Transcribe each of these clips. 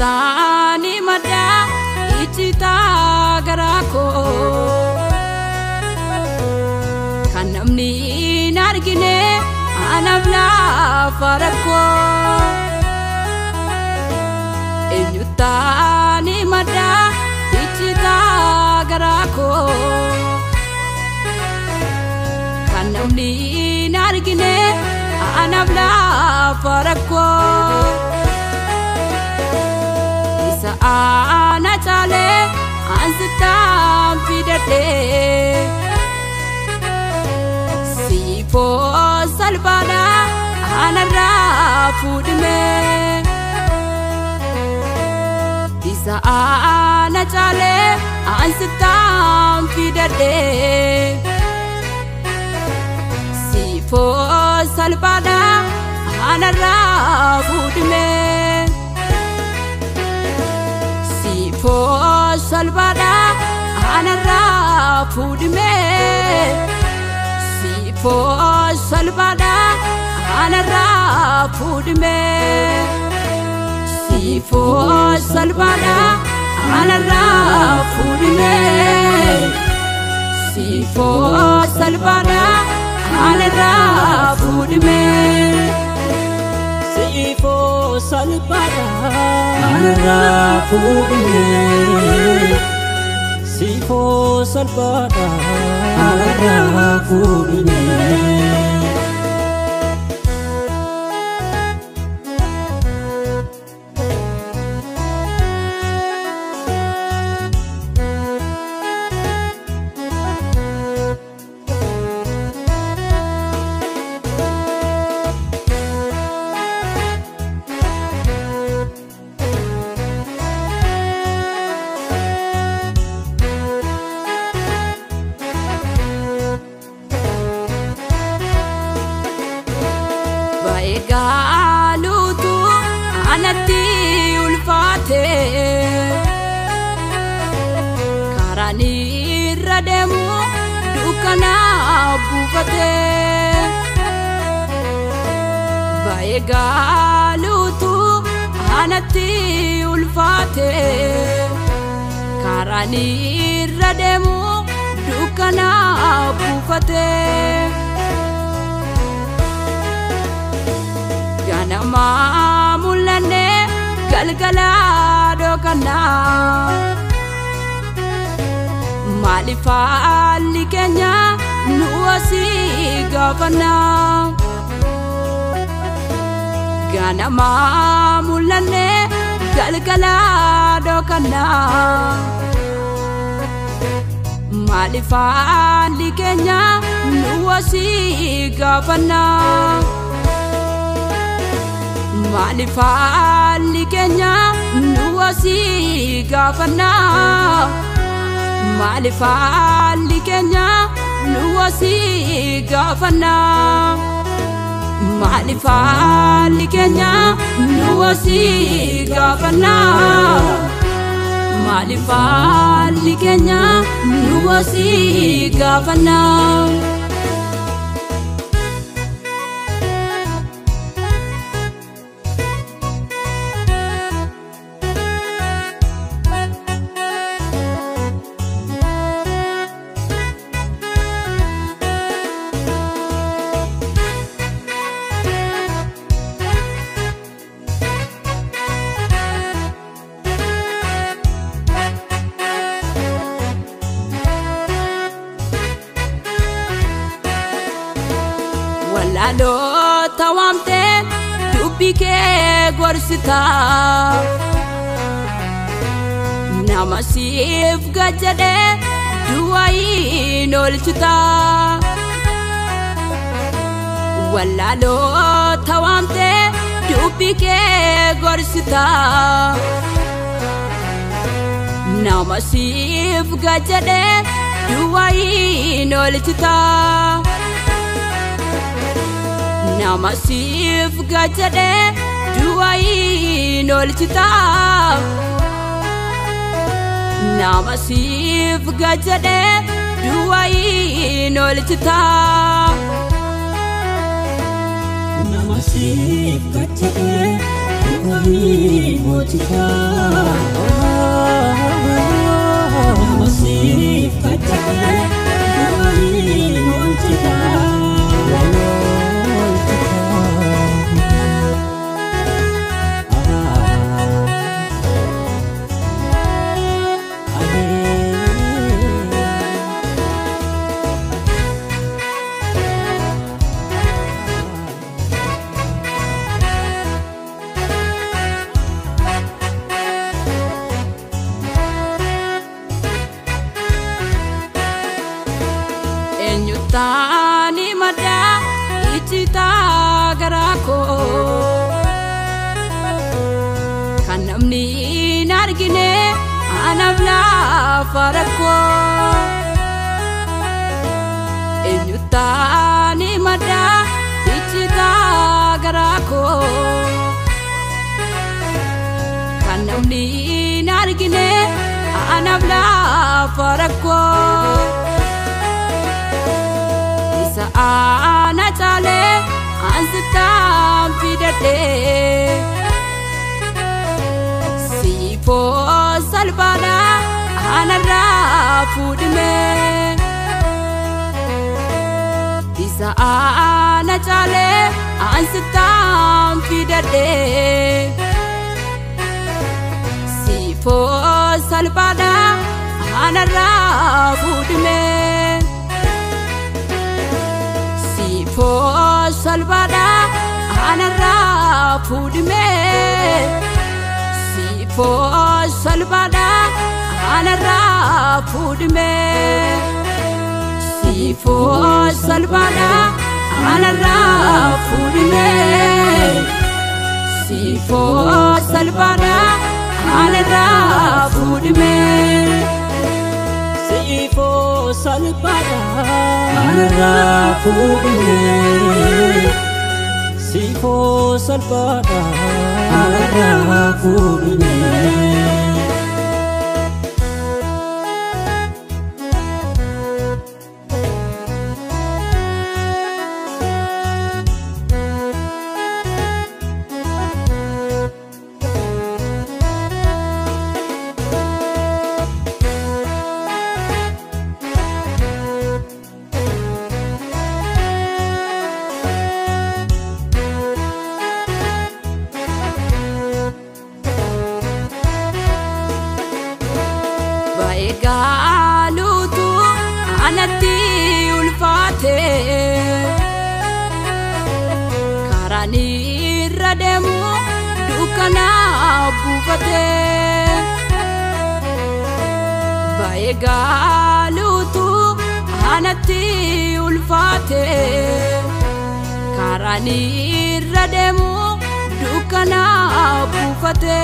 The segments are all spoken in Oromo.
taanii maddaa iccitaa garaa koo kanam ni nargine argine farako. Laafa rakkoo mada taanii maddaa iccitaa garaa koo kan namni. ale anzi taanfidadhe siifoo salphaadha anarraa fuudhime isa aana caalee ansi taanfidadhe siifoo salphaadha anarraa fuudhime. ፉድሜ ሲፎ ሰልባዳ አነራ ፉድሜ ሲፎ ሰልባዳ አነራ ፉድሜ ሲፎ ሰልባዳ አነራ ፉድሜ ሲፎ ሰልባዳ አነራ ፉድሜ fuudhime. Siifoo salphaadha anarraa anatti ulfaate karaan irra deemu dukkana buufate baay'ee gaaluutu anatti ulfaate karaan irra deemu dukkana buufate. ganama galgala dhokannaa maaliif haalli keenya nu asii gaafannaa ganama mul'anne galgala dhokannaa maaliif haalli keenya nu asii gaafannaa. Maaliif haalli keenya nu asii gaafannaa maaliif haalli keenya nu asii gaafannaa maaliif haalli keenya nu asii gaafannaa maaliif haalli keenya nu asii gaafannaa. Dubbii kee gorsita nama siif gajjadhee du'aayin oolchita wallaalota waamtee dubbii kee gorsita nama siif gajjadhee du'aayin oolchita. namasiif gaachadhee du'aayiin oolchitaaf. Namasiif gaachadhee du'aayiin oolchitaaf. Namasiif gaachadhee du'aayiin oolchitaaf. Namasiif gaachadhee du'aayiin oolchitaaf. Iccitaa garaa koo kan namni hin argine anaaf laafa rakkoo eenyuttaani maddaa iccitaa garaa koo kan namni hin argine anaaf laafa rakkoo and sit down for the day. See for Salvana and a rafu de me. Isa ana chale and sit down for the day. Salphaadha anarraa fuudhime siifoo salphaadha anarraa fuudhime siifoo salphaadha anarraa fuudhime siifoo salphaadha anarraa fuudhime Siifoo salphaadha anarraa fuudhime Siifoo salphaadha anarraa fuudhime Baay'ee anatti ulfaate karaan irra deemu dukkana buufate baay'ee gaaluutu anatti ulfaate karaan irra deemu dukkana buufate.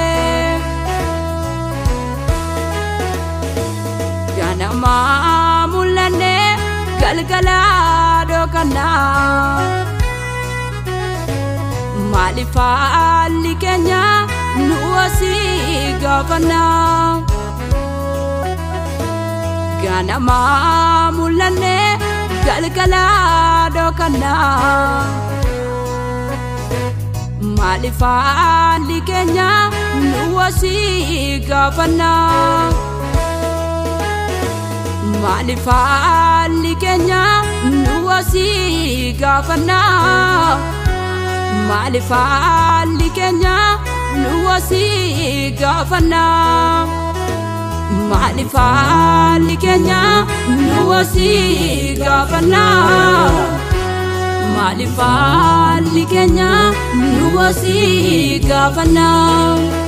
Ganama mul'anne galgala dhokannaa maaliif haalli keenya nu asii gaafannaa ganama mul'anne galgala dhokannaa maaliif haalli keenya nu asii gaafannaa. Maaliif haalli keenya nu asii gaafannaa maaliif haalli keenya nu asii gaafannaa maaliif haalli keenya nu asii gaafannaa maaliif haalli keenya nu asii gaafannaa.